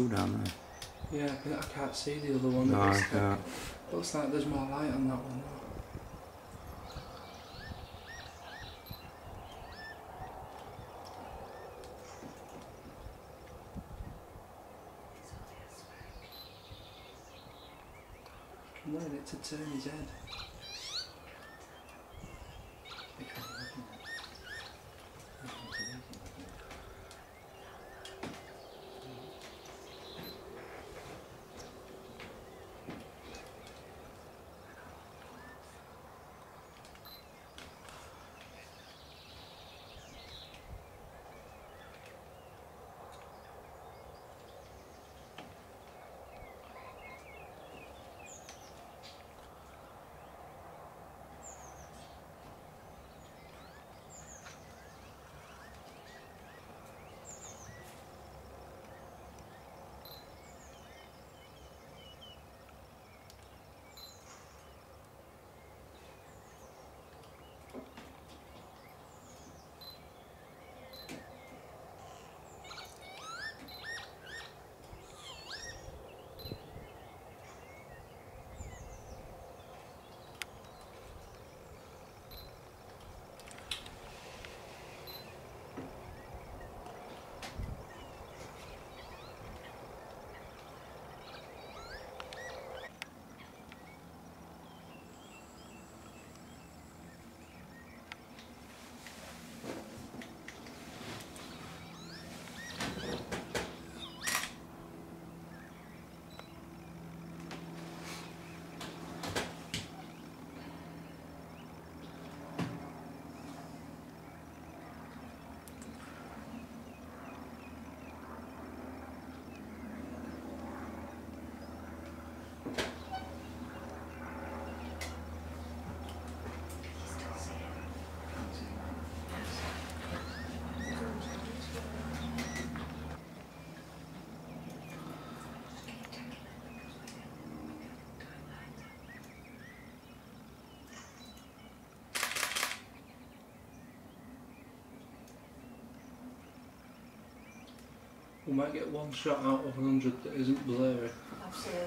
two down there. Yeah, I I can't see the other one. No, I looks, can't. looks like there's more light on that one. though. I'm wanting it to turn his head. We might get one shot out of a hundred that isn't blurry. Absolutely.